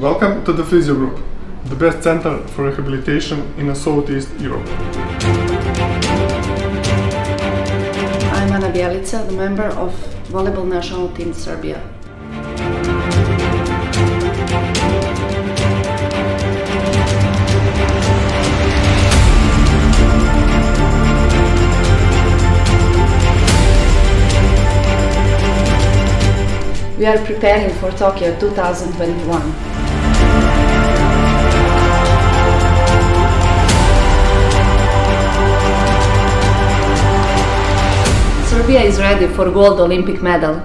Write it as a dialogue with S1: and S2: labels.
S1: Welcome to the Fiziogroup, the best center for rehabilitation in Southeast Europe.
S2: I'm Ana Bjelica, the member of volleyball national team Serbia. We are preparing for Tokyo 2021. Serbia is ready for gold Olympic medal.